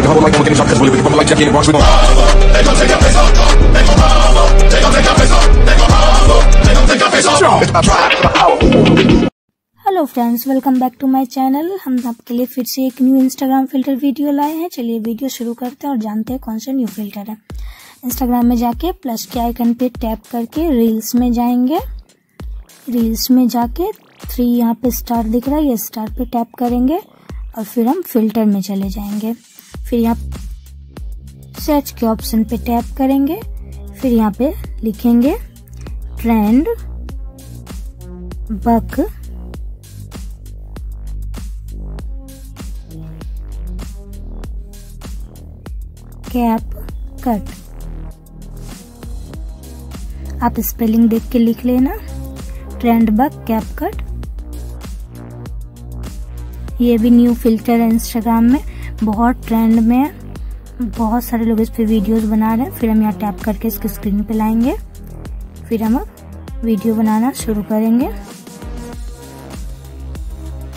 They come like I'm getting shot, cause bullet, people like Jackie in the Bronx, we gon' They gon' take your face off. They gon' They gon' take your face off. They gon' They gon' take your face off. Power. Hello friends welcome back to my channel हम आपके लिए फिर से एक new Instagram filter video लाए हैं चलिए video शुरू करते हैं और जानते हैं कौन सा न्यू फ़िल्टर है इंस्टाग्राम में जाके प्लस के आइकन पे टैप करके रील्स में जाएँगे रील्स में जाके थ्री यहाँ पे स्टार दिख रहा है ये स्टार पे टैप करेंगे और फिर हम फ़िल्टर में चले जाएँगे फिर यहाँ सर्च के ऑप्शन पे टैप करेंगे, फिर यहाँ पे लिखेंगे ट्रेंड बक कैप कट आप स्पेलिंग देख के लिख लेना ट्रेंड बक कैप कट ये भी न्यू फ़िल्टर है इंस्टाग्राम में। बहुत ट्रेंड में बहुत सारे लोग इस पर वीडियोस बना रहे हैं। फिर हम यहाँ टैप करके इसके स्क्रीन पे लाएँगे। फिर हम वीडियो बनाना शुरू करेंगे।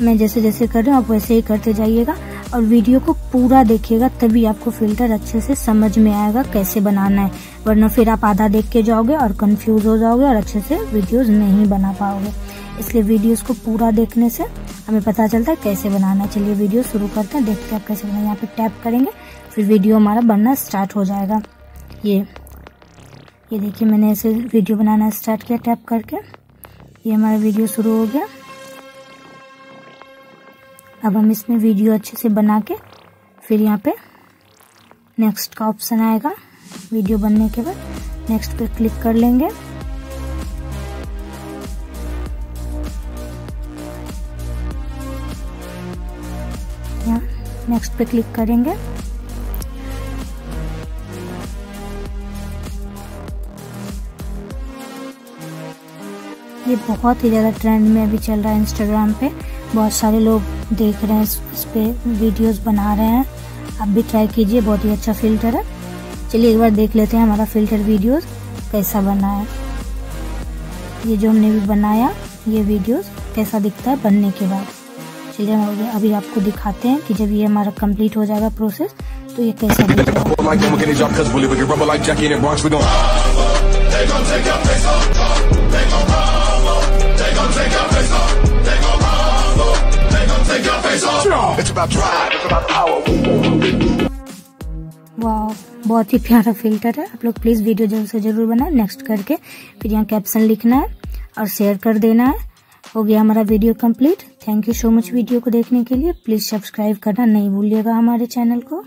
मैं जैसे जैसे कर रही हूँ, आप वैसे ही करते जाइएगा और वीडियो को पूरा देखिएगा, तभी आपको फ़िल्टर अच्छे से समझ में आएगा कैसे बनाना है। वरना फिर आप आधा देख के जाओगे और कंफ्यूज हो जाओगे और अच्छे से वीडियोस नहीं बना पाओगे। इसलिए वीडियोस को पूरा देखने से हमें पता चलता है कैसे बनाना है। चलिए वीडियो शुरू करते हैं, देखते हैं आप कैसे बनाए। यहाँ पे टैप करेंगे, फिर वीडियो हमारा बनना स्टार्ट हो जाएगा। ये ये देखिए मैंने ऐसे वीडियो बनाना स्टार्ट किया टैप करके। ये हमारा वीडियो शुरू हो गया। अब हम इसमें वीडियो अच्छे से बना के फिर यहाँ पे नेक्स्ट का ऑप्शन आएगा। वीडियो बनने के बाद नेक्स्ट पे क्लिक कर लेंगे। नेक्स्ट पे क्लिक करेंगे। ये बहुत ही ज़्यादा ट्रेंड में अभी चल रहा है इंस्टाग्राम पे। बहुत सारे लोग देख रहे हैं इस, इस पे वीडियोस बना रहे हैं। आप भी ट्राई कीजिए बहुत ही अच्छा फ़िल्टर है। चलिए एक बार देख लेते हैं हमारा फ़िल्टर वीडियोस कैसा बना है। ये जो हमने भी बनाया ये वीडियोस कैसा दिखता है बनने के बाद। चलिए हम अभी आपको दिखाते हैं कि जब ये हमारा कंप्लीट हो जाएगा प्रोसेस तो ये कैसा वाह बहुत ही प्यारा फ़िल्टर है। आप लोग प्लीज़ वीडियो ज़रूर से ज़रूर बनाए। नेक्स्ट करके फिर यहाँ कैप्शन लिखना है और शेयर कर देना है। हो गया हमारा video complete thank you so much video को देखने के लिए. प्लीज़ सब्सक्राइब करना नहीं भूलिएगा हमारे चैनल को.